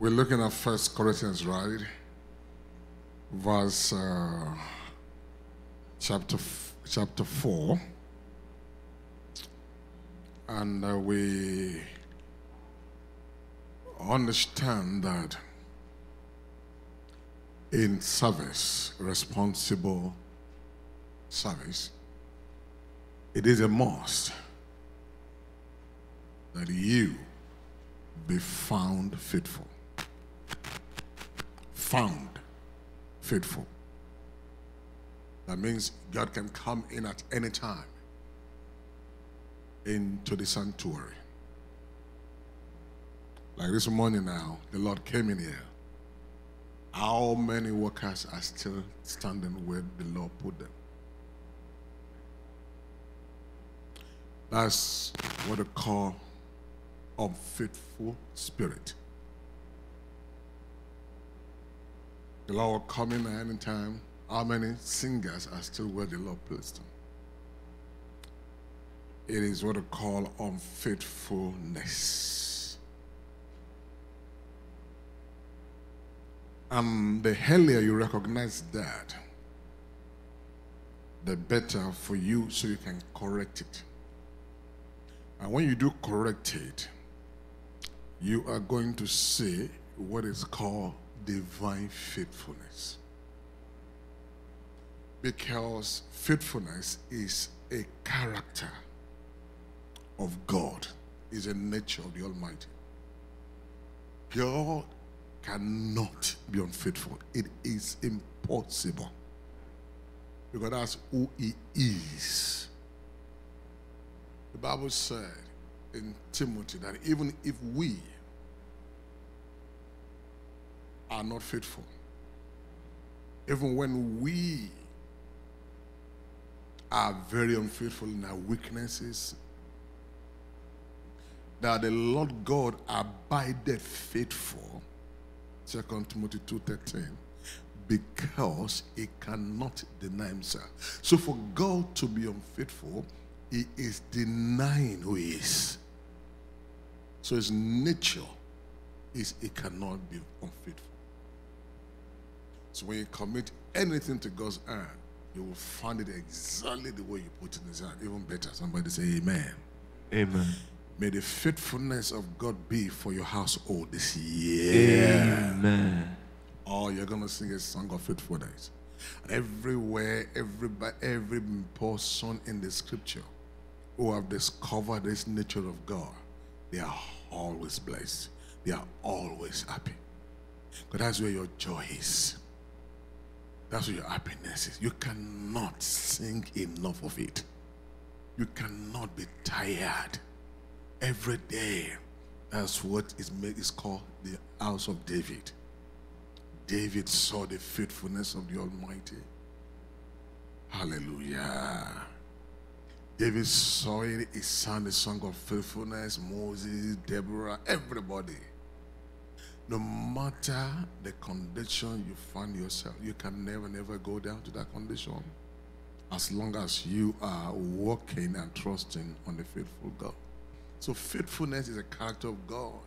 We're looking at First Corinthians, right? Verse uh, chapter chapter four, and uh, we understand that in service, responsible service, it is a must that you be found faithful. Found faithful. That means God can come in at any time into the sanctuary. Like this morning now, the Lord came in here. How many workers are still standing where the Lord put them? That's what they call unfaithful spirit. The Lord in at any time. How many singers are still where the Lord placed them? It is what they call unfaithfulness. And the earlier you recognize that, the better for you so you can correct it. And when you do correct it, you are going to see what is called divine faithfulness. Because faithfulness is a character of God, is a nature of the Almighty. God cannot be unfaithful. It is impossible. Because that's who He is. The Bible said in Timothy that even if we are not faithful, even when we are very unfaithful in our weaknesses, that the Lord God abided faithful, 2 Timothy 2.13, because he cannot deny himself. So for God to be unfaithful, he is denying who he is. So his nature is he cannot be unfaithful. So when you commit anything to God's hand, you will find it exactly the way you put it in his hand. Even better. Somebody say amen. Amen. May the faithfulness of God be for your household this year. Amen. Oh, you're gonna sing a song of faithfulness. And everywhere, everybody, every person in the scripture who have discovered this nature of God, they are always blessed. They are always happy. Because that's where your joy is. That's what your happiness is. You cannot sing enough of it. You cannot be tired every day. That's what is made is called the house of David. David saw the faithfulness of the Almighty. Hallelujah. David saw it, he sang the song of faithfulness, Moses, Deborah, everybody. No matter the condition you find yourself, you can never, never go down to that condition as long as you are walking and trusting on the faithful God. So, faithfulness is a character of God.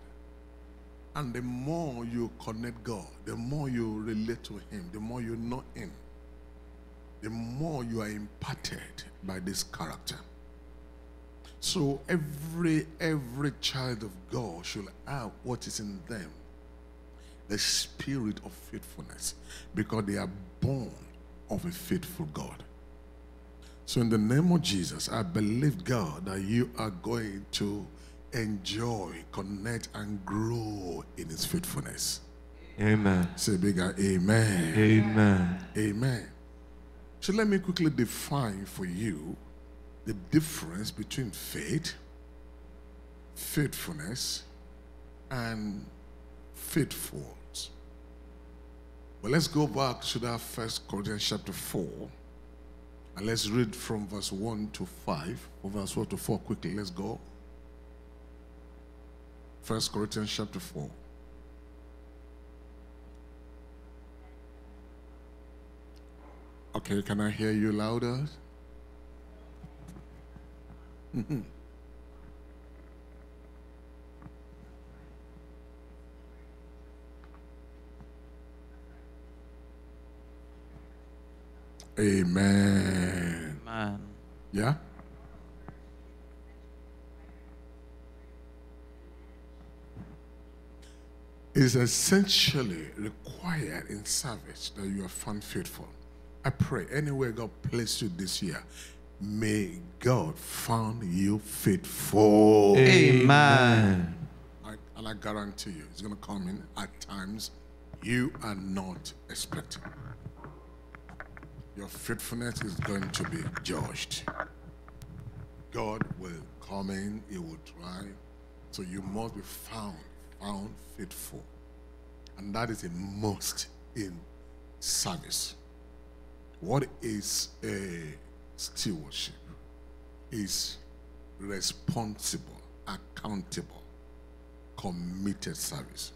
And the more you connect God, the more you relate to Him, the more you know Him, the more you are imparted by this character. So every every child of God should have what is in them, the spirit of faithfulness, because they are born of a faithful God. So in the name of Jesus, I believe God that you are going to enjoy, connect, and grow in His faithfulness. Amen. Say bigger, uh, Amen. Amen. Amen. So let me quickly define for you the difference between faith, faithfulness, and faithfuls. Well, let's go back to that first Corinthians chapter 4. And let's read from verse 1 to 5, or verse 1 to 4 quickly. Let's go. First Corinthians chapter 4. Okay, can I hear you louder? Hmm, hmm. Amen. Amen. Yeah? It's essentially required in service that you are found faithful. I pray anywhere God placed you this year, may God found you faithful. Amen. I, and I guarantee you, it's going to come in at times you are not expecting. Your faithfulness is going to be judged. God will come in, He will try. So you must be found, found faithful. And that is a must in service. What is a stewardship? Is responsible, accountable, committed service.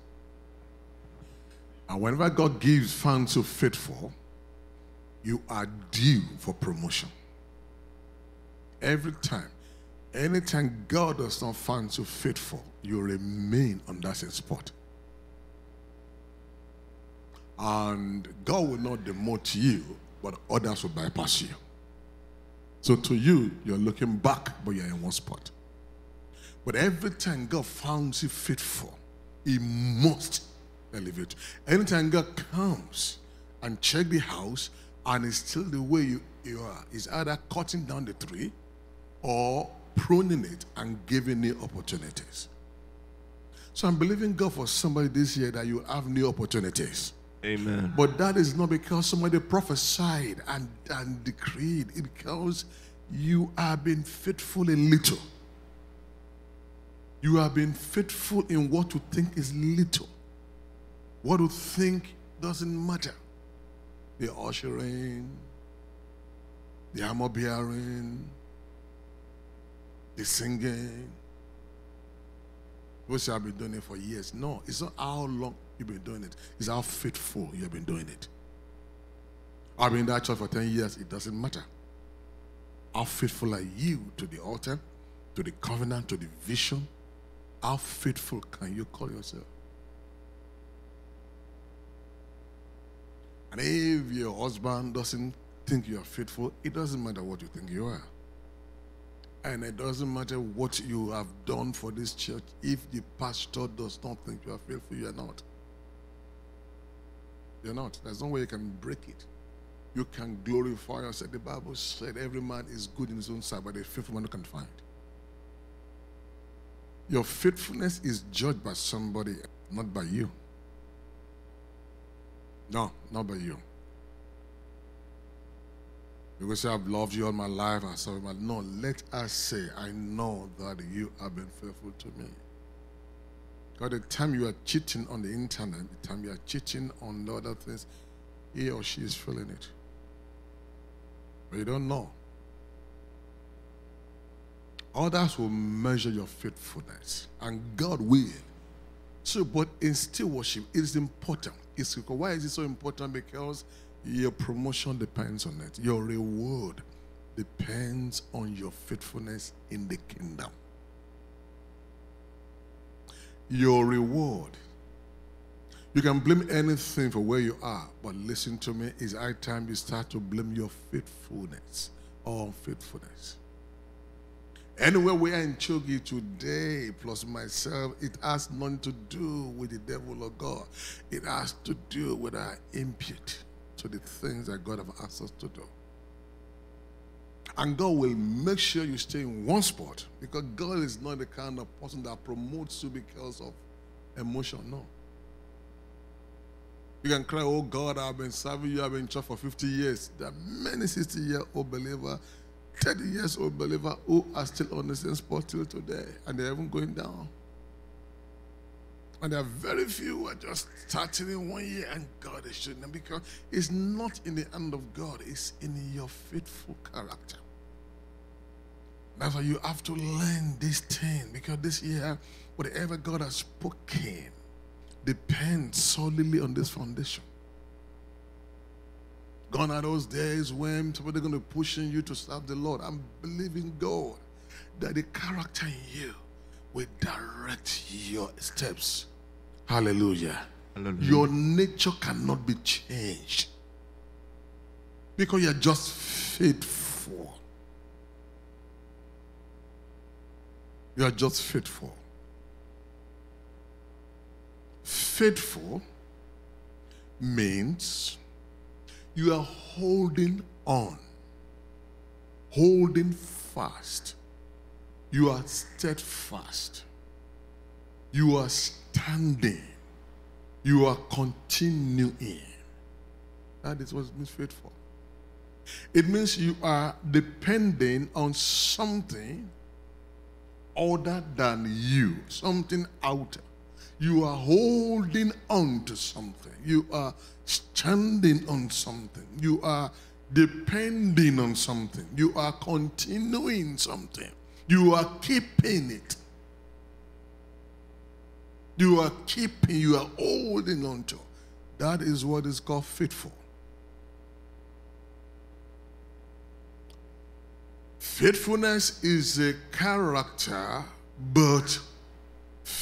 And whenever God gives found so faithful, you are due for promotion. Every time, anytime God does not find you faithful, you remain on that same spot. And God will not demote you, but others will bypass you. So to you, you're looking back, but you're in one spot. But every time God finds you faithful, He must elevate. Anytime God comes and check the house and it's still the way you, you are, is either cutting down the tree or pruning it and giving new opportunities. So I'm believing God for somebody this year that you have new opportunities. Amen. But that is not because somebody prophesied and, and decreed, it's because you have been faithful in little. You have been faithful in what you think is little. What you think doesn't matter. The ushering, the armor bearing, the singing. People say, I've been doing it for years. No, it's not how long you've been doing it, it's how faithful you've been doing it. I've been in that church for 10 years, it doesn't matter. How faithful are you to the altar, to the covenant, to the vision? How faithful can you call yourself? And if your husband doesn't think you are faithful, it doesn't matter what you think you are. And it doesn't matter what you have done for this church. If the pastor does not think you are faithful, you are not. You're not. There's no way you can break it. You can glorify yourself. The Bible said every man is good in his own sight, but a faithful man can find. Your faithfulness is judged by somebody, not by you. No, not by you. You will say, I've loved you all my life. I serve my No, let us say, I know that you have been faithful to me. Because the time you are cheating on the internet, the time you are cheating on the other things, he or she is feeling it. But you don't know. Others will measure your faithfulness, and God will. So, but in stewardship, it is important. It's, why is it so important? Because your promotion depends on it. Your reward depends on your faithfulness in the kingdom. Your reward. You can blame anything for where you are, but listen to me, it's high time you start to blame your faithfulness or unfaithfulness. Anywhere we are in Chogi today, plus myself, it has nothing to do with the devil or God. It has to do with our impute to the things that God have asked us to do. And God will make sure you stay in one spot because God is not the kind of person that promotes you because of emotion. No. You can cry, Oh God, I've been serving you, I've been in church for 50 years. There are many 60 year old believers 30 years old believer who are still on the same spot till today and they're even going down. And there are very few who are just starting in one year and God is showing them because it's not in the hand of God, it's in your faithful character. That's why you have to learn this thing because this year, whatever God has spoken depends solely on this foundation. Gone are those days when somebody's going to be pushing you to serve the Lord. I'm believing God that the character in you will direct your steps. Hallelujah. Hallelujah. Your nature cannot be changed. Because you're just faithful. You are just faithful. Faithful means you are holding on, holding fast. You are steadfast. You are standing. You are continuing. That is what it means faithful. It means you are depending on something other than you, something outer. You are holding on to something. You are standing on something. You are depending on something. You are continuing something. You are keeping it. You are keeping, you are holding on to. That is what is called faithful. Faithfulness is a character, but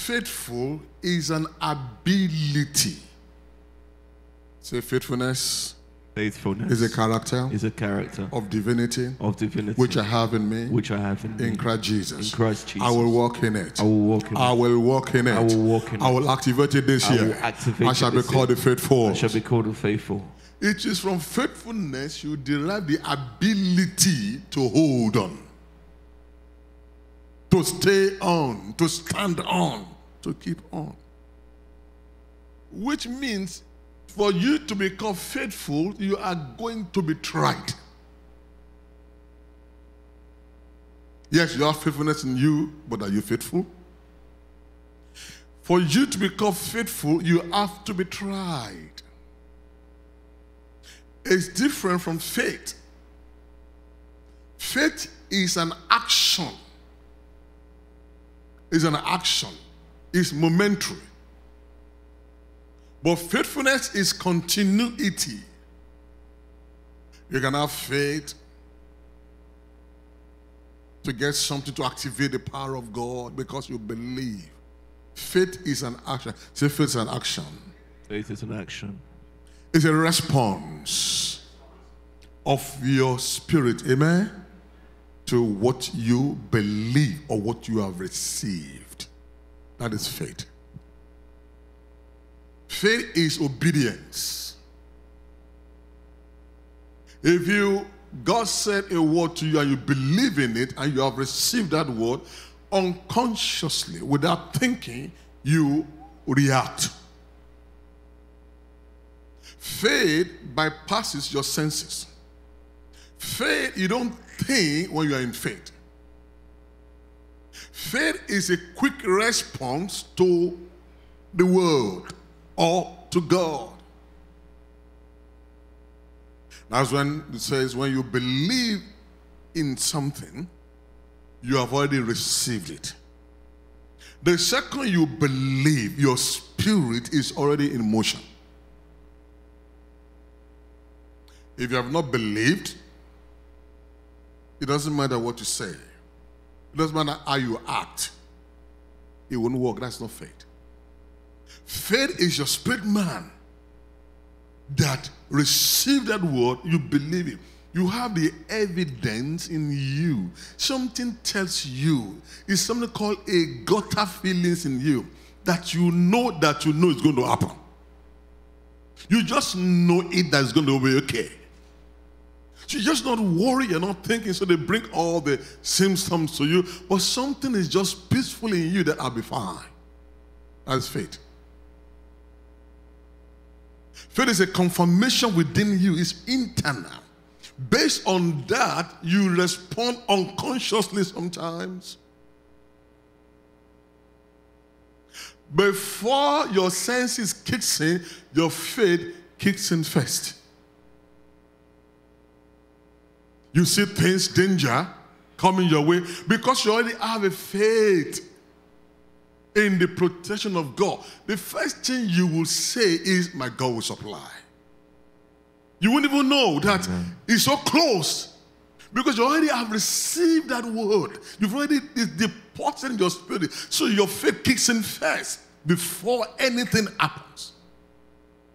faithful is an ability. Say, faithfulness Faithfulness is a character is a character of divinity of divinity which I have in me which I have in, me. in Christ Jesus. In Christ Jesus. I will walk in it. I will walk in I it. will walk in it. I will walk in I it. will activate it this I year. will I shall be called the faithful. I shall be called the faithful. It is from faithfulness you derive the ability to hold on, to stay on, to stand on, to keep on. Which means for you to become faithful, you are going to be tried. Yes, you have faithfulness in you, but are you faithful? For you to become faithful, you have to be tried. It's different from faith. Faith is an action. It's an action. It's momentary. But faithfulness is continuity. You can have faith to get something to activate the power of God because you believe. Faith is an action. Say faith is an action. Faith is an action. It's a response of your spirit, amen, to what you believe or what you have received. That is faith. Faith is obedience. If you God said a word to you and you believe in it and you have received that word unconsciously without thinking, you react. Faith bypasses your senses. Faith, you don't think when you are in faith. Faith is a quick response to the world or to God. That's when it says, when you believe in something, you have already received it. The second you believe, your spirit is already in motion. If you have not believed, it doesn't matter what you say. It doesn't matter how you act. It won't work. That's not faith. Faith is your spirit man that received that word, you believe it. You have the evidence in you. Something tells you. It's something called a gutter feelings in you that you know that you know is going to happen. You just know it that it's going to be okay. So you're just not worried, you're not thinking, so they bring all the symptoms to you, but something is just peaceful in you that I'll be fine. That's faith. Faith is a confirmation within you, it's internal. Based on that, you respond unconsciously sometimes. Before your senses kicks in, your faith kicks in first. You see things, danger coming your way because you already have a faith in the protection of God. The first thing you will say is, My God will supply. You won't even know that it's so close because you already have received that word. You've already it's deposited in your spirit. So your faith kicks in first before anything happens.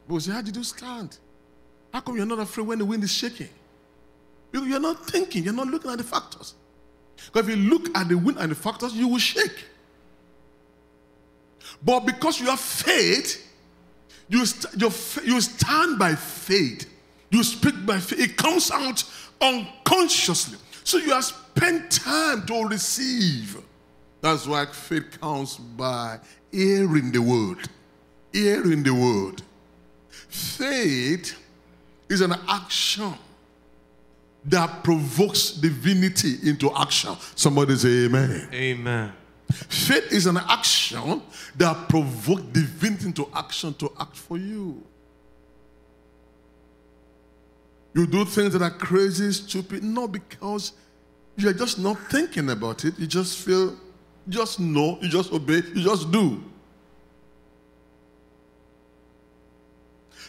But say, How did you stand? How come you're not afraid when the wind is shaking? You- You're not thinking, you're not looking at the factors. Because if you look at the wind and the factors, you will shake. But because you have faith, you, st- you stand by faith. You speak by faith. It comes out unconsciously. So you have spent time to receive. That's why faith comes by hearing the word. Hearing the word. Faith is an action that provokes divinity into action. Somebody say amen. Amen. Faith is an action that provokes divinity into action to act for you. You do things that are crazy, stupid, not because you're just not thinking about it. You just feel, just know, you just obey, you just do.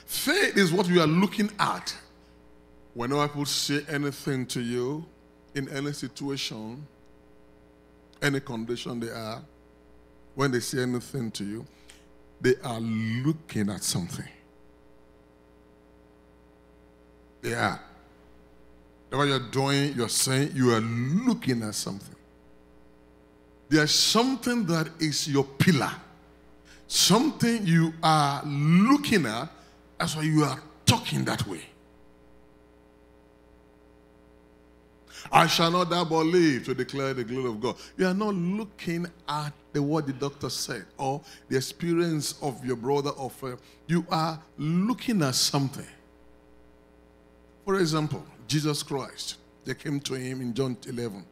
Faith is what we are looking at. Whenever people say anything to you in any situation, any condition they are, when they say anything to you, they are looking at something. They are. Whatever you're doing, you're saying, you are looking at something. There's something that is your pillar. Something you are looking at, that's why you are talking that way. I shall not die but live to declare the glory of God. You are not looking at the what the doctor said or the experience of your brother or friend. You are looking at something. For example, Jesus Christ. They came to him in John 11.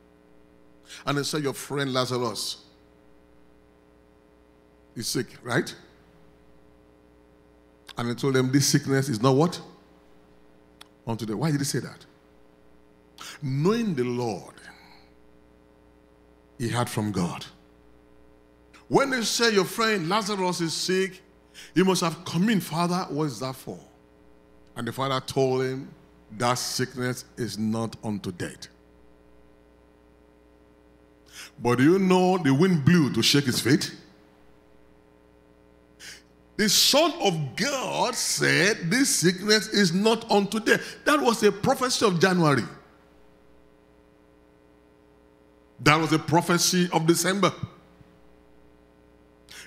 And they said, Your friend Lazarus is sick, right? And he told them, This sickness is not what? Unto them. Why did he say that? Knowing the Lord, he heard from God. When they say your friend Lazarus is sick, he must have come in, Father, what is that for? And the father told him, That sickness is not unto death. But do you know the wind blew to shake his faith? The Son of God said, This sickness is not unto death. That was a prophecy of January. That was a prophecy of December.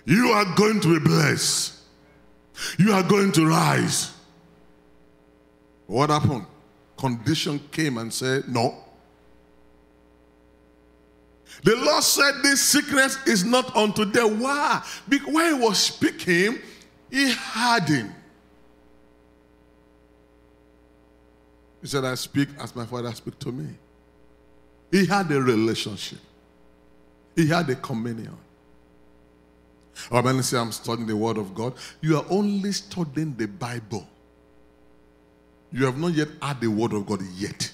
You are going to be blessed. You are going to rise. What happened? Condition came and said, No. The Lord said, This sickness is not unto death. Why? Because when he was speaking, he him. He said, I speak as my father speak to me. He had a relationship. He had a communion. Or when say I'm studying the Word of God, you are only studying the Bible. You have not yet had the Word of God yet.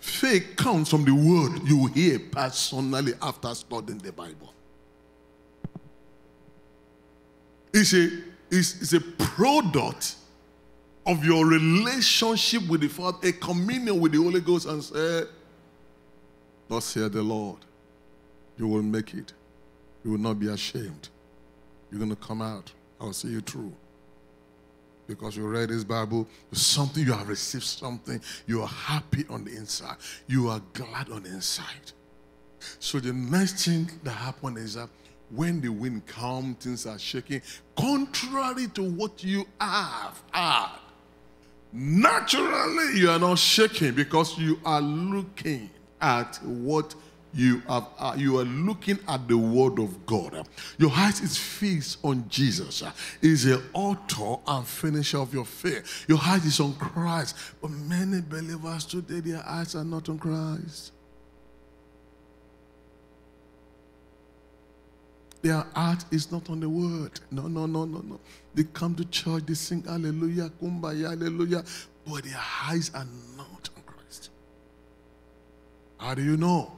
Faith comes from the Word you hear personally after studying the Bible. It's a, it's, it's a product of your relationship with the Father, a communion with the Holy Ghost, and say, Thus saith the Lord, you will make it. You will not be ashamed. You're going to come out. I'll see you through. Because you read this Bible, something you have received something, you are happy on the inside, you are glad on the inside. So the next thing that happened is that when the wind comes, things are shaking, contrary to what you have had. Naturally, you are not shaking because you are looking at what you have uh, you are looking at the word of god. Your eyes is fixed on jesus. Is the author and finisher of your faith. Your eyes is on christ but many believers today their eyes are not on christ. Their heart is not on the word. No no no no no. They come to church they sing hallelujah kumbaya hallelujah but their eyes are not how do you know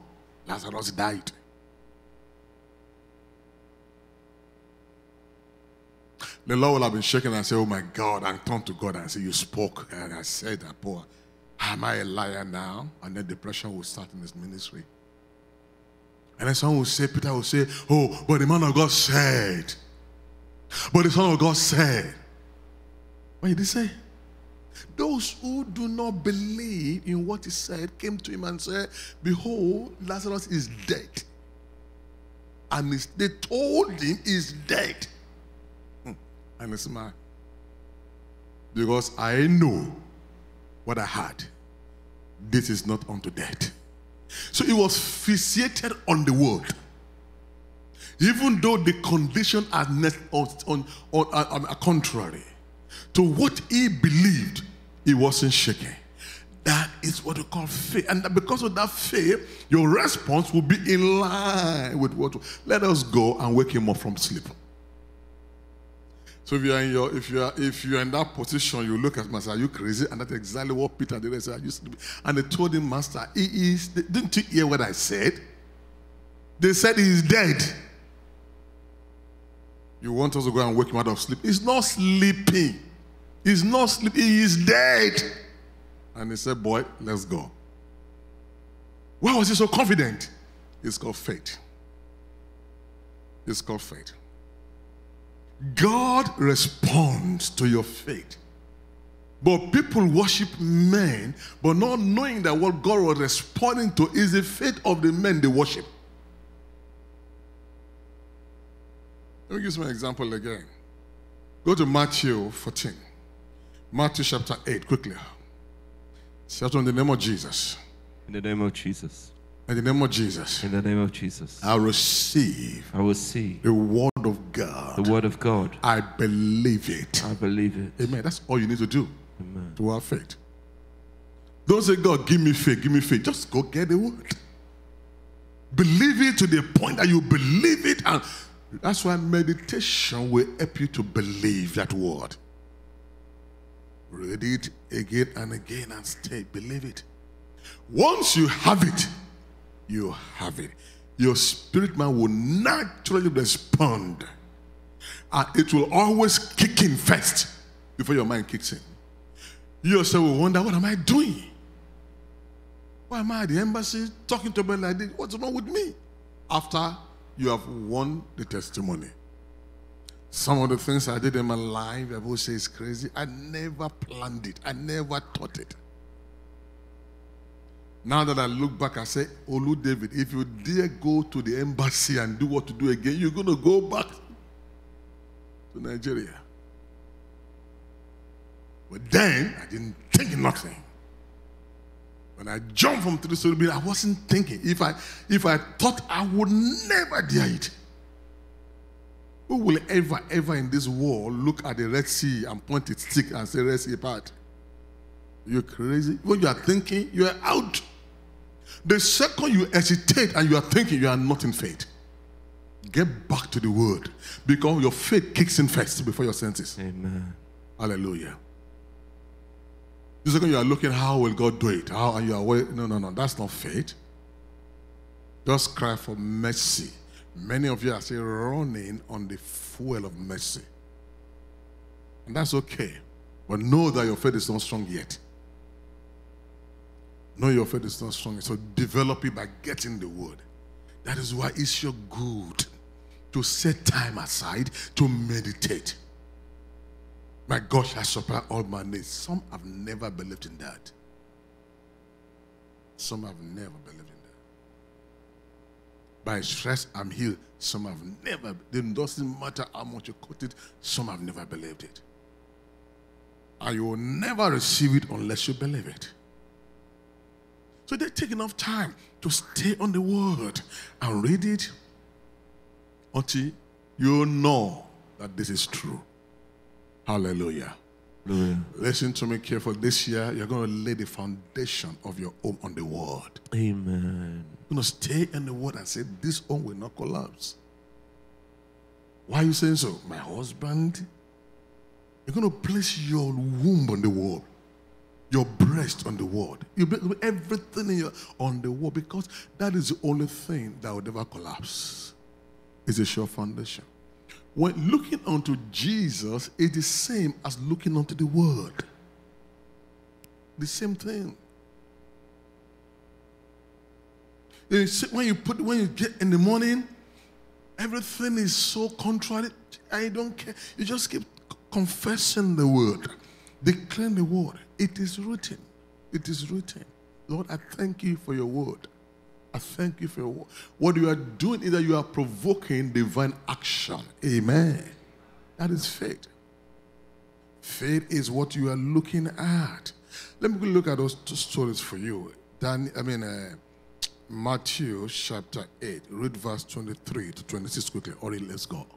Lazarus died. The Lord will have been shaken and say, Oh my God, and turn to God and say, You spoke. And I said that, boy, am I a liar now? And then depression will start in his ministry. And then someone will say, Peter will say, Oh, but the man of God said. But the Son of God said. What did he say? Those who do not believe in what he said came to him and said, Behold, Lazarus is dead. And they told him he's dead. Hmm. And he smiled. Because I know what I had. This is not unto death. So he was fixated on the world. Even though the condition are net on, on, on, on, on contrary to what he believed, he wasn't shaken. That is what we call faith. And because of that faith, your response will be in line with what. Let us go and wake him up from sleep. So if you are in your if you are if you are in that position, you look at Master, are you crazy? And that's exactly what Peter did. Are you sleeping? And they told him, Master, he is didn't you hear what I said? They said he is dead. You want us to go and wake him out of sleep? He's not sleeping. He's not sleeping. He is dead. And he said, Boy, let's go. Why was he so confident? It's called faith. It's called faith. God responds to your faith. But people worship men, but not knowing that what God was responding to is the faith of the men they worship. Let me give you an example again. Go to Matthew 14. Matthew chapter 8, quickly. Shout in the name of Jesus. In the name of Jesus. In the name of Jesus. In the name of Jesus. I receive I will see the word of God. the word of God. I believe it. I believe it. Amen. That's all you need to do Amen. to have faith. Don't say, God, give me faith, give me faith. Just go get the word. Believe it to the point that you believe it. And that's why meditation will help you to believe that word. Read it again and again and stay. Believe it. Once you have it, you have it. Your spirit man will naturally respond. And it will always kick in first before your mind kicks in. You yourself will wonder, what am I doing? Why am I at the embassy talking to me like this? What's wrong with me? After you have won the testimony. Some of the things I did in my life, people say it's crazy. I never planned it. I never thought it. Now that I look back, I say, Olu David, if you dare go to the embassy and do what to do again, you're going to go back to Nigeria. But then I didn't think nothing. When I jumped from three story building, I wasn't thinking. If I if I thought I would never dare it. Who will ever, ever in this world look at the Red Sea and point its stick and say, Red Sea apart? You're crazy. When you are thinking, you are out. The second you hesitate and you are thinking, you are not in faith. Get back to the word because your faith kicks in first before your senses. Amen. Hallelujah. The second you are looking, how will God do it? How are you wait- no, no, no. That's not faith. Just cry for mercy. Many of you are still running on the fuel of mercy. And that's okay. But know that your faith is not strong yet. Know your faith is not strong. So develop it by getting the word. That is why it's so good to set time aside to meditate. My God shall supply all my needs. Some have never believed in that. Some have never believed in that. By stress, I'm healed. Some have never. It doesn't matter how much you quote it. Some have never believed it. And you will never receive it unless you believe it. So they take enough time to stay on the word and read it until you know that this is true. Hallelujah. Hallelujah. Listen to me carefully. This year, you're going to lay the foundation of your home on the word. Amen. You're going to stay in the word and say, This home will not collapse. Why are you saying so? My husband, you're going to place your womb on the word, your breast on the word, you put everything in your, on the word because that is the only thing that will never collapse. It's a sure foundation. When looking unto Jesus is the same as looking unto the word. The same thing. You see, when you put when you get in the morning, everything is so contrary. I don't care. You just keep confessing the word. declaring the word. It is written. It is written. Lord, I thank you for your word. I thank you for. What you are doing is that you are provoking divine action. Amen. That is faith. Faith is what you are looking at. Let me look at those two stories for you. Dan, I mean, uh, Matthew chapter 8, read verse 23 to 26 quickly. Ori, let's go.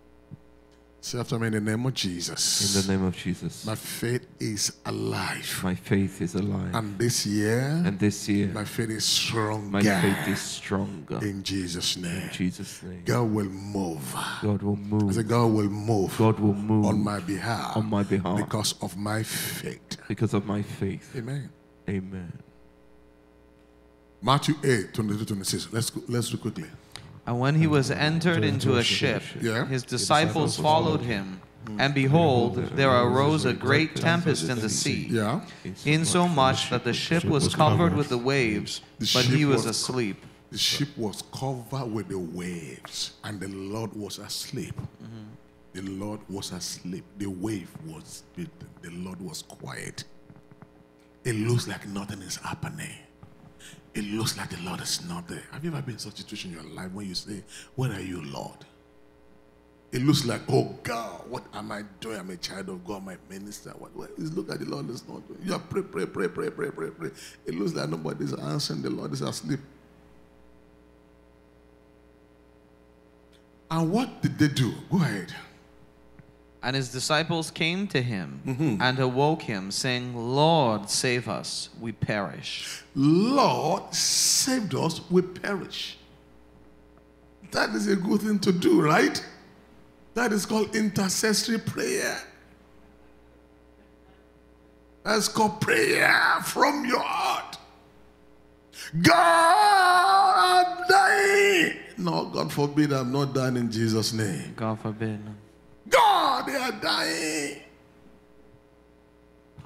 Say after me in the name of Jesus. In the name of Jesus. My faith is alive. My faith is alive. And this year, And this year, my faith is stronger. my faith is stronger. in Jesus' name. In Jesus' name. God will move. God will I move. said, God will move God will move on my behalf on my behalf because of my faith. because of my faith. Amen. Amen. Matthew 8, 22, 26. Let's go, let's do quickly. And when he was entered into a ship, his disciples followed him. And behold, there arose a great tempest in the sea, insomuch that the ship was covered with the waves, but he was was- asleep. The ship was covered with the waves, and the Lord was asleep. The Lord was asleep. The wave was beaten. The Lord was quiet. It looks like nothing is happening. It looks like the Lord is not there. Have you ever been in such a situation in your life when you say, Where are you, Lord? It looks like, oh God, what am I doing? I'm a child of God, my minister. What, what is look at the Lord is not doing. You are pray, pray, pray, pray, pray, pray, pray. It looks like nobody's answering. The Lord is asleep. And what did they do? Go ahead. And his disciples came to him mm-hmm. and awoke him, saying, Lord, save us, we perish. Lord, saved us, we perish. That is a good thing to do, right? That is called intercessory prayer. That's called prayer from your heart. God, I'm dying. No, God forbid I'm not dying in Jesus' name. God forbid. God, they are dying.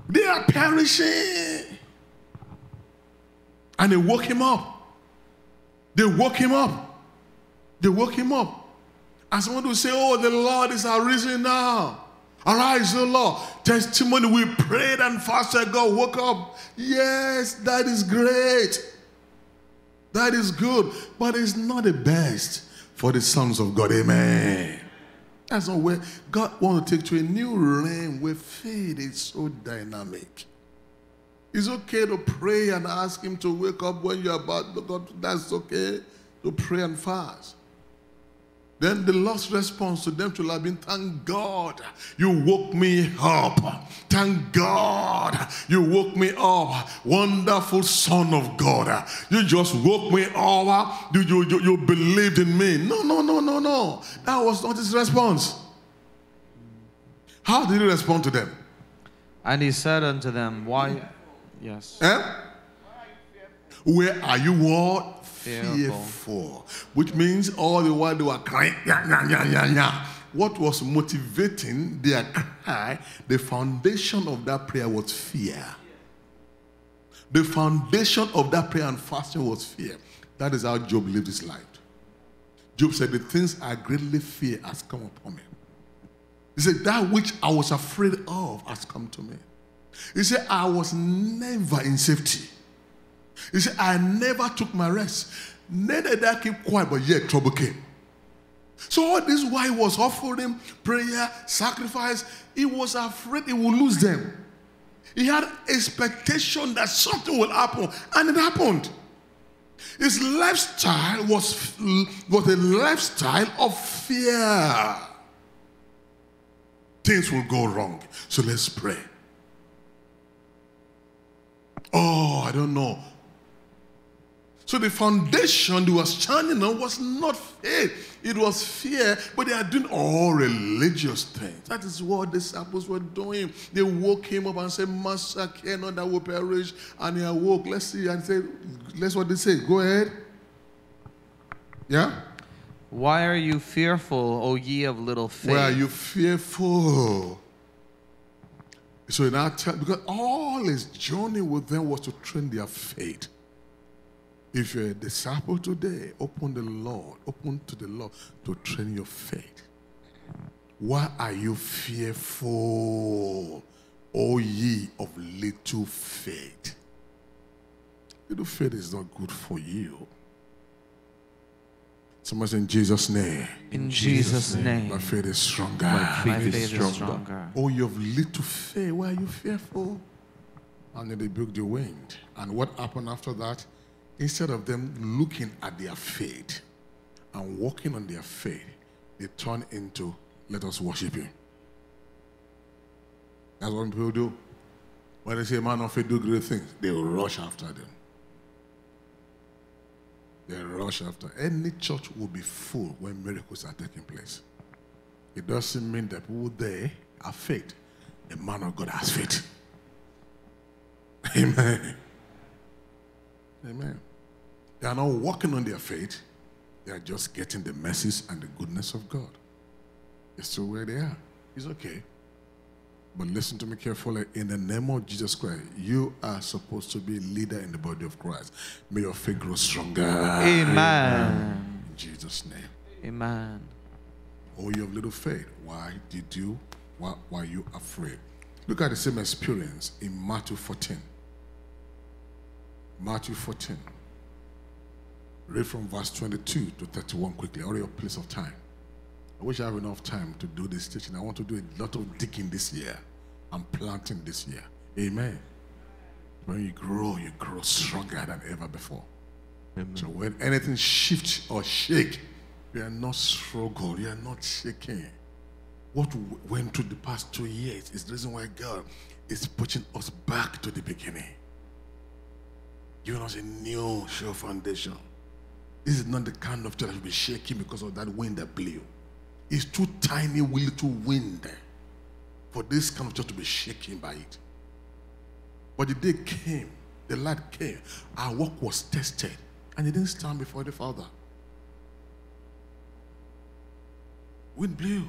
They are perishing. And they woke him up. They woke him up. They woke him up. And someone will say, Oh, the Lord is arisen now. Arise, O Lord. Testimony, we prayed and fasted. God woke up. Yes, that is great. That is good. But it's not the best for the sons of God. Amen. That's not where God wants to take to a new realm where faith is so dynamic. It's okay to pray and ask Him to wake up when you're about to God. That's okay to pray and fast. Then the last response to them should have been, Thank God you woke me up. Thank God you woke me up. Wonderful Son of God. You just woke me up. You, you, you, you believed in me. No, no, no, no, no. That was not his response. How did he respond to them? And he said unto them, Why? Yes. Eh? Where are you what? Fearful. Fearful. Which means all the while they were crying. What was motivating their cry, the foundation of that prayer was fear. The foundation of that prayer and fasting was fear. That is how Job lived his life. Job said, The things I greatly fear has come upon me. He said, That which I was afraid of has come to me. He said, I was never in safety. He said, I never took my rest. Neither did I keep quiet, but yet trouble came. So all this while he was offering prayer, sacrifice, he was afraid he would lose them. He had expectation that something will happen, and it happened. His lifestyle was, was a lifestyle of fear. Things will go wrong. So let's pray. Oh, I don't know. So the foundation they were standing on was not faith, it was fear, but they are doing all religious things. That is what the disciples were doing. They woke him up and said, Master, care not that will perish. And he awoke. Let's see and say, let's what they say. Go ahead. Yeah? Why are you fearful, O ye of little faith? Why are you fearful? So in our time, because all his journey with them was to train their faith. If you're a disciple today, open the Lord, open to the Lord to train your faith. Why are you fearful, O ye of little faith. Little faith is not good for you. Somebody say in Jesus' name, In Jesus' name, my faith is stronger. My my faith is faith is stronger. stronger. Oh, you have little faith. Why are you fearful? And then they broke the wind. And what happened after that? Instead of them looking at their faith and walking on their faith, they turn into, let us worship him. That's what people do. When they say man of faith do great things, they will rush after them. They rush after. Any church will be full when miracles are taking place. It doesn't mean that people there have faith. The man of God has faith. Amen. Amen. They are not walking on their faith. They are just getting the message and the goodness of God. It's still where they are. It's okay. But listen to me carefully. In the name of Jesus Christ, you are supposed to be a leader in the body of Christ. May your faith grow stronger. Amen. In Jesus' name. Amen. Oh, you have little faith. Why did you? Why, why are you afraid? Look at the same experience in Matthew 14. Matthew 14. Read from verse 22 to 31 quickly. Or your place of time. I wish I have enough time to do this teaching. I want to do a lot of digging this year and planting this year. Amen. When you grow, you grow stronger than ever before. Amen. So when anything shifts or shake, you are not struggle, you are not shaking. What went through the past two years is the reason why God is pushing us back to the beginning. Giving us a new sure foundation. This is not the kind of church that will be shaking because of that wind that blew. It's too tiny, little wind for this kind of church to be shaken by it. But the day came, the light came, our work was tested, and it didn't stand before the Father. Wind blew.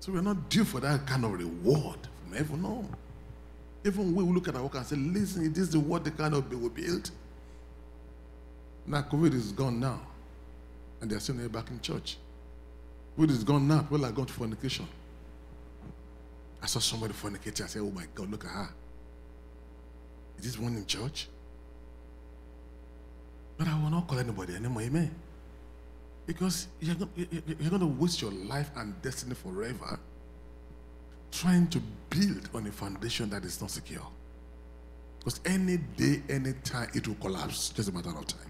So we're not due for that kind of reward from heaven, no. Even we look at our work and say, listen, is the what the kind of we built. Now COVID is gone now. And they're still back in church. COVID is gone now. People are going to fornication. I saw somebody fornicating. I said, oh my God, look at her. Is this one in church? But I will not call anybody anymore, amen. Because you're going to waste your life and destiny forever trying to build on a foundation that is not secure. Because any day, any time, it will collapse. Just a matter of time.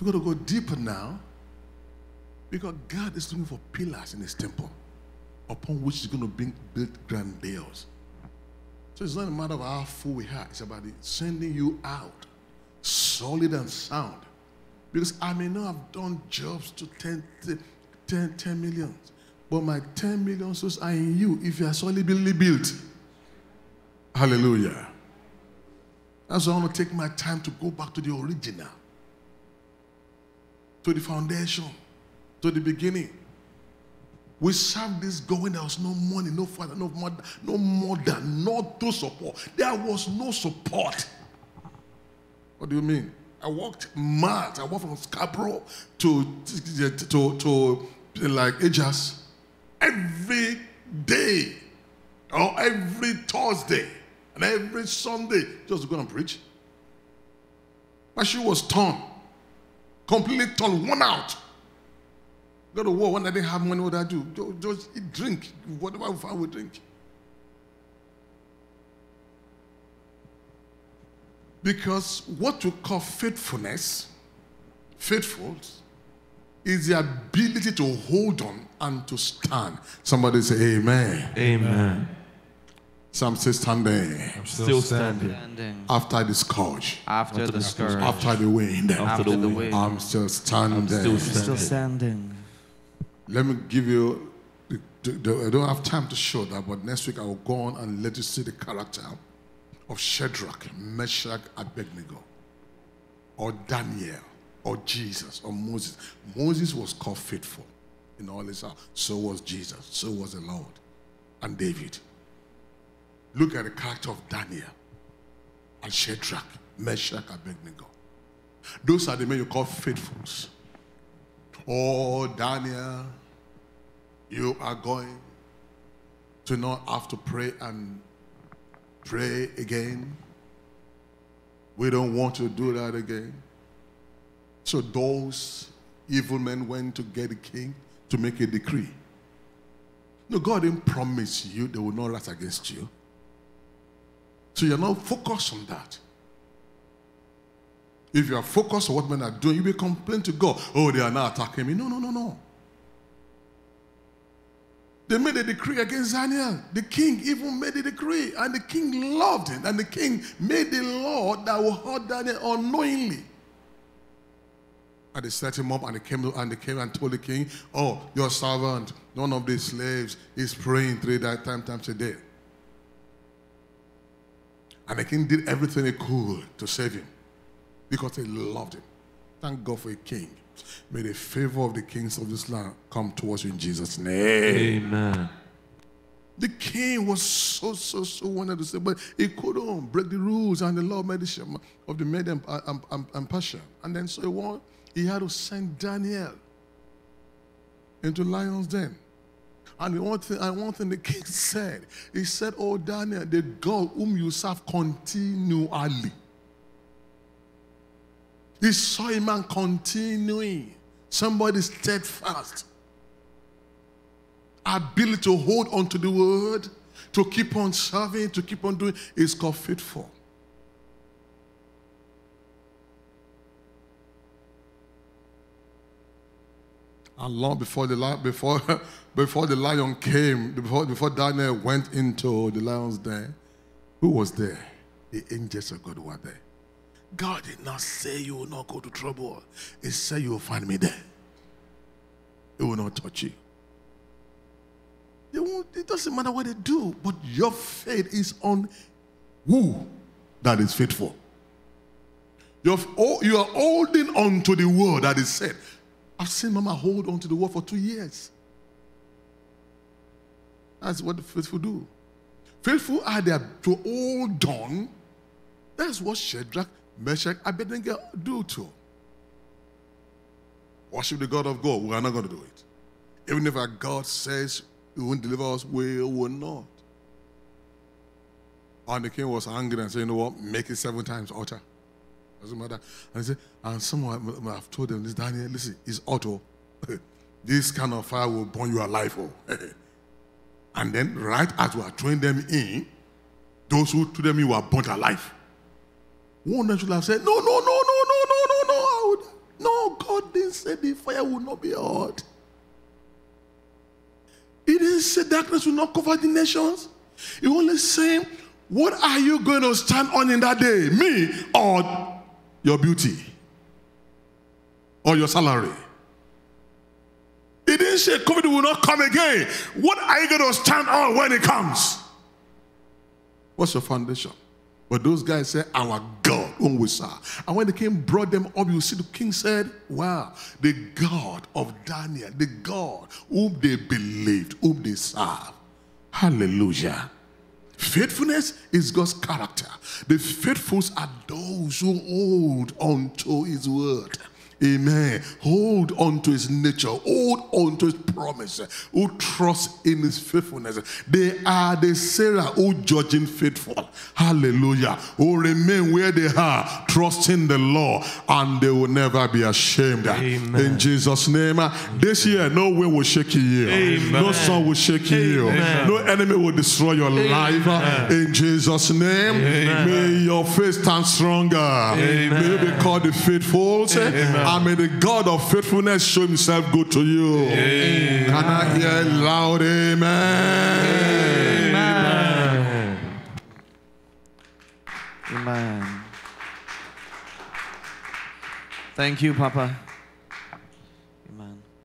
We're going to go deeper now, because God is looking for pillars in His temple upon which He's going to bring, build grandiose. So it's not a matter of how full we are, it's about sending you out solid and sound. Because I may not have done jobs to 10, 10, 10 million, but my 10 million souls are in you if you are solidly built. Hallelujah. That's why I want to take my time to go back to the original, to the foundation, to the beginning. We served this going, there was no money, no father, no mother, no mother, no to support. There was no support. What do you mean? I walked mad. I walked from Scarborough to, to, to, to like Ajax every day or every Thursday and every Sunday just to go and preach. My shoe was torn, completely torn, worn out. Go to oh, war when I didn't have money, what I do? Just, eat, drink, whatever find, we drink. Because what you call faithfulness, faithful, is the ability to hold on and to stand. Somebody say amen. Amen. Some say standing I'm Still standing. Standing after the scourge, after the scourge, after the wind. after the the wind. I'm still standing. still Still standing. standing. Let me give you. The, the, the- I don't have time to show that, but next week I will go on and let you see the character of Shadrach, Meshach, Abednego, or Daniel, or Jesus, or Moses. Moses was called faithful in all his house. So was Jesus. So was the Lord and David. Look at the character of Daniel and Shadrach, Meshach, and Abednego. Those are the men you call faithfuls. Oh, Daniel, you are going to not have to pray and pray again. We don't want to do that again. So those evil men went to get the king to make a decree. No, God didn't promise you they will not rise against you. So you're not focused on that. If you are focused on what men are doing, you will complain to God, oh, they are now attacking me. No, no, no, no. They made a decree against Daniel. The king even made a decree, and the king loved it. And the king made the law that will hurt Daniel unknowingly. And they set him up, and they came and they came and told the king, "Oh, your servant, one of these slaves, is praying three times times a day." And the king did everything he could to save him because he loved him. Thank God for a king. May the favor of the kings of this land come towards you in Jesus' name. Amen. The king was so, so, so wanted to say, but he couldn't break the rules and the law of medicine of the Media uh, and, and, and, and Persia. And then so he, want, he had to send Daniel into lion's den. And one thing, and one thing the king said, he said, Oh Daniel, the God whom you serve continually. He saw a man continuing. Somebody steadfast. Ability to hold on to the word, to keep on serving, to keep on doing is called faithful. And long before the lion, before, before the lion came, before, before Daniel went into the lion's den, who was there? The angels of God were there. God did not say you will not go to trouble. He said you will find me there. It will not touch you. It doesn't matter what they do, but your faith is on who that is faithful. You're, oh, you are holding on to the word that is said. I've seen Mama hold on to the word for two years. That's what the faithful do. Faithful are there to hold on. That's what Shadrach, Meshach, Abednego do too. Worship the God of God. We are not going to do it. Even if our God says he won't deliver us, we will not. And the king was angry and said, you know what, make it seven times altar. And I said, and someone I've told them this, Daniel, listen, it's oh. auto. this kind of fire will burn you alive. Oh. and then right as we are throwing them in, those who threw them in were burnt alive. One of should have said, No, no, no, no, no, no, no, no. No, God didn't say the fire will not be hot. He didn't say darkness will not cover the nations. He only saying, What are you going to stand on in that day? Me or your beauty or your salary. He didn't say COVID will not come again. What are you going to stand on when it comes? What's your foundation? But those guys said, Our God, whom we serve. And when the king brought them up, you see the king said, Wow, the God of Daniel, the God whom they believed, whom they serve. Hallelujah. Faithfulness is God's character. The faithfuls are those who hold on to his word. Amen. Hold on to his nature. Hold on to his promise. Who trust in his faithfulness. They are the Sarah who judging faithful. Hallelujah. Who remain where they are, trusting the Lord, and they will never be ashamed. Amen. In Jesus' name. Uh, this year, no wind will shake you. Amen. No sun will shake you. Amen. No enemy will destroy your life. Uh, in Jesus' name. May your faith stand stronger. May you be called the faithful. And may the God of faithfulness show himself good to you. Can I hear loud amen? Amen. Amen. Thank you, Papa.